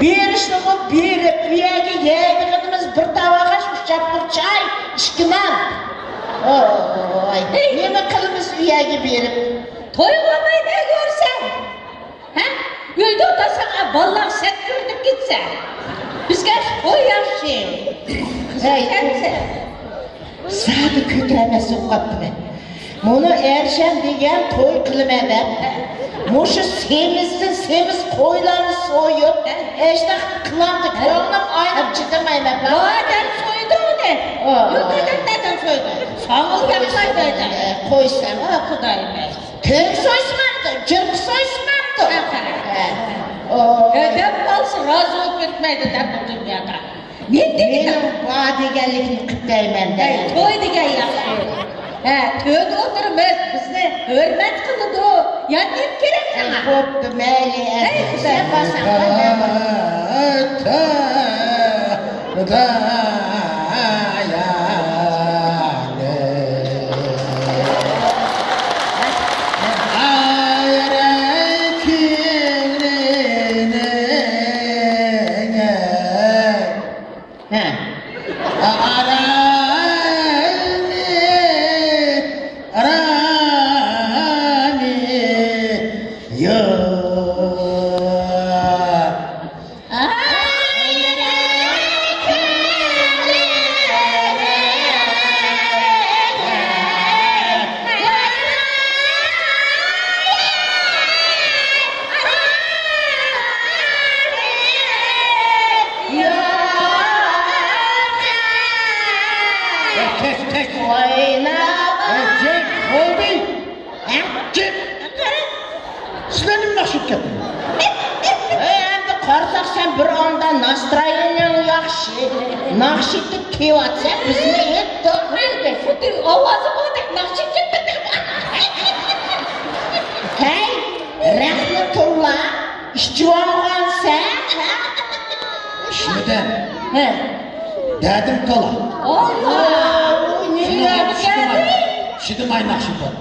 берішті қылып беріп бияге егілігіміз бір табақ аш үш бір чай, ішкі нан ой немі қылымыз бияге беріп той қылмай не көрсен? Өлді отасаға баллақ сәт көрдіп кетсе бізге той ашшы сәті көтере Сәді соғып қалыпты buni ersham degan to'y qilaman mushu semizdan semiz qo'ylarni so'yib eshitib qilamdi ko'nglim aynab chidamayman Doğadan soydu onu. Aa. Yukarıdan neden soydu? Sağıl yapsaydı. qo'ysam Ha Kudayım ben. to'ng so'ysmabdi jirq so'ysmabdi Ödem olsun razı olup gitmeydi de bu dünyada. Ne dedi? mening bor deganlikni qilmayman Hey, toy degan yaxshi. He, köyde oturmuş, bizne hürmet kıldı o. Ya neyim gerek sana? Koptu meyli erkek. Hey, sen basan. Ta, ta, ta. bir onda настроениең yaxshi naqshitib kelyapsa bizni etdi Haydi, futu ovozi bo'dek naqshi ketdi. hey rahmatullo ishchivomonsan Şimdiden he derdim tola. Allah. Niye geldi? Şidim ay nakşıp var.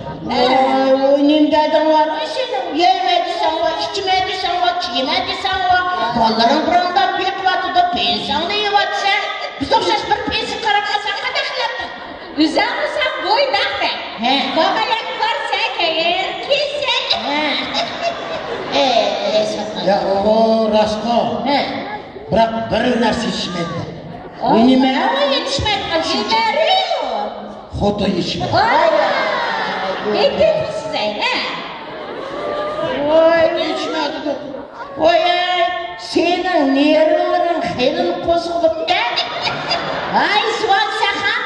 Oyunun dadın var mı senin? Yemediysen var, içmediysen var, giymediysen var. Balların burandan bir kıvatı da pensiyon da yivatsa. Biz okşaş bir pensiyon karakasan kadar kılattın. Güzel güzel boydan be. He. Babayak varsa eğer kese. He. Eee satın. Ya o rasko. He. Bırak bir içmedi. Bu nime o yetişmedi kaçıncı? Geberiyor. foto ishi bor bekatmisiz ayna voy ichmadi voy seni nervlaring xelin qo'zg'ilib ay suvatsa ham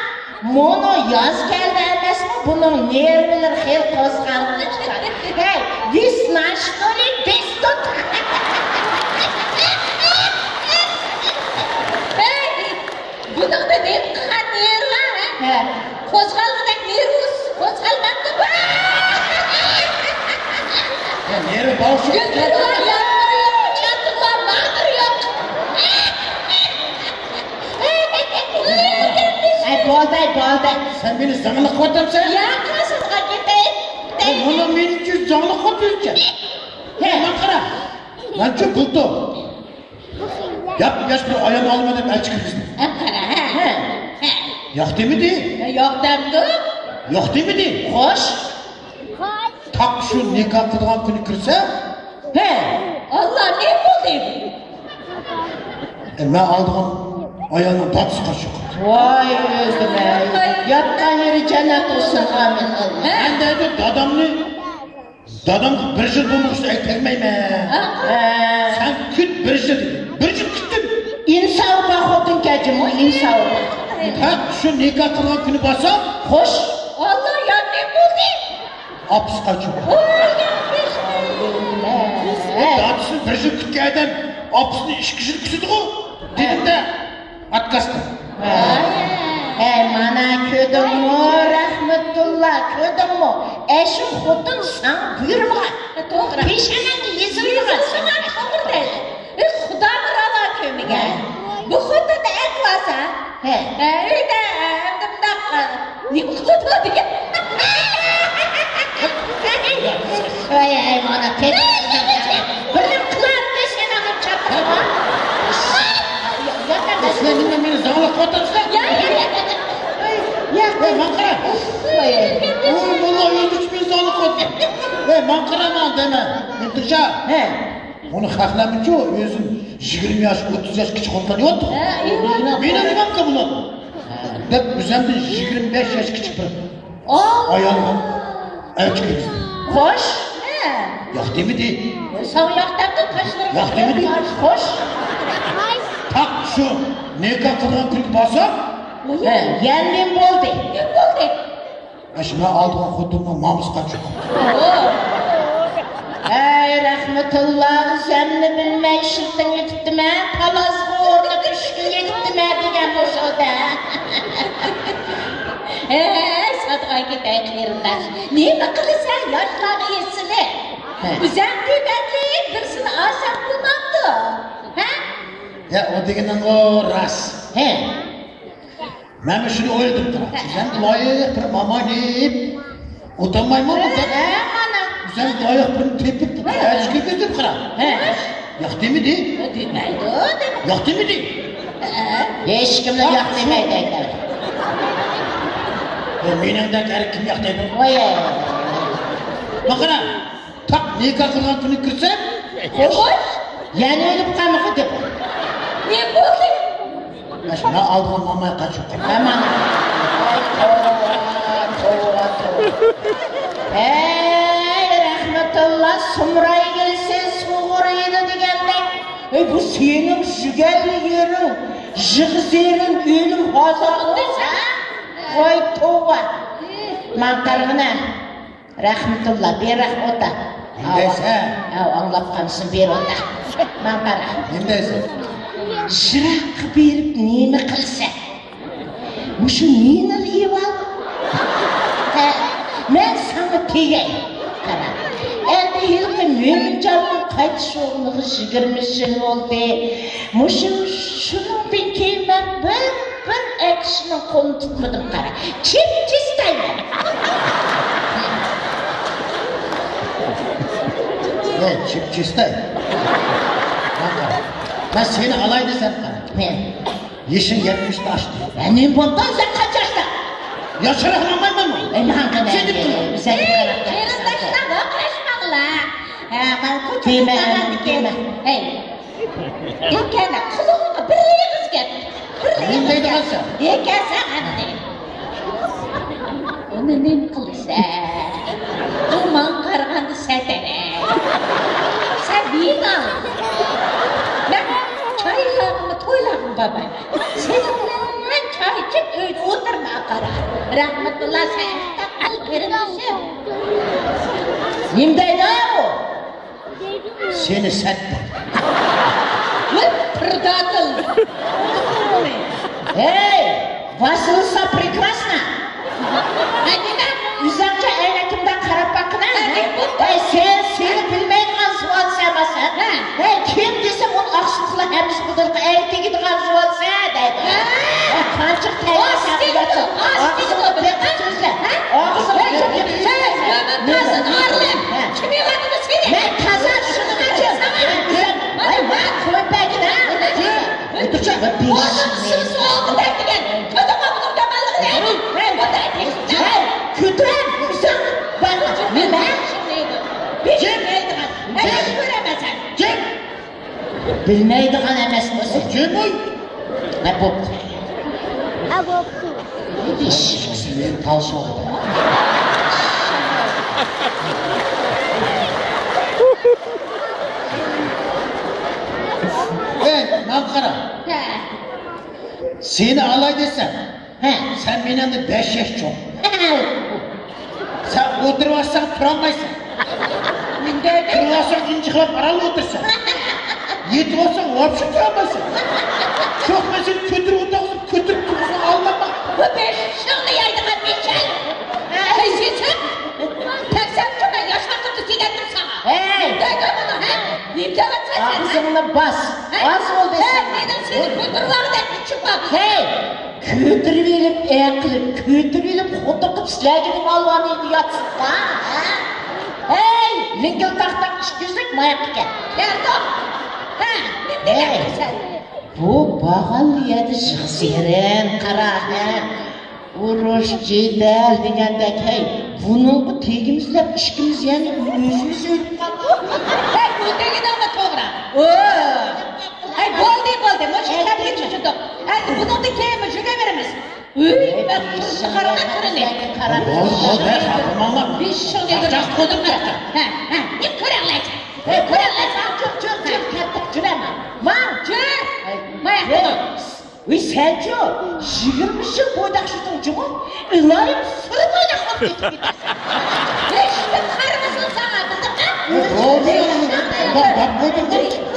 mono yoz keldi emasmi buning nervlari xel qo'zg'alib chiqadi hey this наш что ли? Без тут. Bunaqda men He. Kozgalgıdak nerus. Kozgalmakta. Ya nere bağışı? Götürüyor, yandırıyor, çatırlar, mağdırıyor. Ay bolday, bolday. Sen beni zanlık koydun Ya kasızga gideyim. Bunu benim zanlık koydun ki. He lan kara. Lan çok buldu. Yap yaş bir ayağını alma dedim el çıkır bizim. Ankara he. Yok değil? Ya Yok demdim. Yok değil mi değil? Hoş. Tak şu nikah kılgan günü kırsa. He. Allah ne bulayım? E ben aldığım ayağının tatlısı kaşık. Vay özüme. Yatkan yeri cennet olsun amin Allah. Ben de dedim dadamını Dadam bir jil bulmuştu el tegmeyme. He. Sen küt bir jil. Bir jil küttün. İnsavga xotun kecim o insavga. Tak şu nikah kılgan günü basam. Hoş. Allah ya ne bulayım? Hapis kaçıyor. He. Datısı bir jil kütke adam hapisini iş kişilik kütüdü o. Dedim de atkastı. Ey mana ködümü rahmetullah ködümü. Eşim xotun san buyurmagan. To'g'ri. Peshanangga yezilmagan. Lubię. Ojej, ona pięknie będzie. Wykładnie się namyczała. Ja tak... Uślemy mi znowu kotę znowu. Ja, ja. Ой, деме! Оны өзім 20 жас 30 яш кіші қолтан ет! Мені! Hep üzerinde 25 yaş küçük bir Aa. ayağına. Elçi kız. Hoş. Ha. Yak demedi. Sağ yaktardın taşları. Yak demedi. Hoş. Tak şu ne kakılan kırık basa. He. Yendim boldu. Ne oldu? Aşına aldığın kutumla mamız kaçıyor. Ey rahmetullah senni bilmey şirtin yetiptim ha. Palazgı He, sadğa gidey kıyırdaş. Nima qilsan yoshlari esili? He. O'zam go'daklik birsini asab qilmabdi. Ha? Ya o degenden o ras. He. Ben şunu oyladım sana. Sen layık bir mama deyip utanmayma mı? He ana. Sen layık bir tepip elçi götür kıra. He. Yak demedi. Demaydi. Yak demedi. Hiç kimle yak demeydi менің де кәрі кім жақтайтын ғой мақара тап никах қылған күні кірсе қош яғни өліп қамықы деп не болды мына алған мамай қашып тұр жаман әй рахметалла сұмырай келсе су құриды дегендей бұл сенің жүген ерің жығыз ерің өлім азағың қой туа мақтарғына рахметулла берақ ота. Ау аңлап қалсын бер ота. Мақтара шырақ беріп немі қылса? Уже нені киіп ал? Ә, мен саңа тигәйн әлде елгі менің жаным қайтыс болғанығы жүгірмішін жыл болды мушы шұның бен кейін бір bir akishni qo'lini tutmadim qara chip chistayman E çip çistay. Bakana. Ben seni alay desem kara. men Yaşın 70 taştı. men bundan sen kaç yaşda Yaşına hanmayman mı? e man qana Sen diptin. sen Qarindoshlar voqirashmanglar. Ha, men ko'chada Dema, qaradik. dema. Hey. Ekana qulog'ini bir yig'izga. Men deydigan sen. Ekasa qanday? Uni nim qilsa? U man qarag'anda satana. Sabina. Men choylarni to'ylarni baba. Sen bilan choy ichib uyda o'tirma qara. Rahmatulloh sen taqal berishim. nimdaydi u Seni sattı. Вы предатель! Эй, vasvusa прекрасна. Madina, yuzamga aynatimdan qarab baqilar. Ey, sen seni bilmaydigan zuvotsa emasan. Ey, kim desa uni oqsuqlar hamiz budurqa ey tegadigan zuvotsa deydi. Qanchiq tayyor sabiyatsa. Oqsuqni bilgan so'zlar. Oqsuqni bilgan. Qazin arlim. Kim yig'adimi seni? Men qazan shuni qachon? Ey, qo'y bagina. O'tircha, bir besh. Bilmeydiğin emes misin? Kim o? Ne bu? Aboktu. Senin tavsiye oldu. Ben Ankara. Ha. Seni alay desem. He. Sen benim de beş yaş çok. Sen oturmazsan duramazsın. Kırılarsan incikler paralı otursan. етіп болса вообще тұрғамайсың жоқ мен сені көтіріп отырғызып көтіріп тұрғызып алдама көпеш шыңғи айтыға Әй! саған әй дәгі мұны бас аз бол сені көтіріп әй көтіріп еліп ә көтіріп еліп құты қылып сләгініп ұятсыз әй линкел тақтан маяқ екен bu bag'al deyadi shix serin qara urush jidal degandek hey buni tegimizlab ishkimiz ya'ni o'zimiz o'lib qoldi bu deganama to'g'ri. Ay bo'ldi bo'ldi. Mana shu gapni tushundim buningni keyin yugaveramiz qaranglar Uy senchu yigirma yil bo'ydaq shudingchimi iloyim suri bo'ydaq olib ketib ketasan Eshitib qaramasang sana bizni. Bo'ldi, ulan, bak, bak, qo'ydim.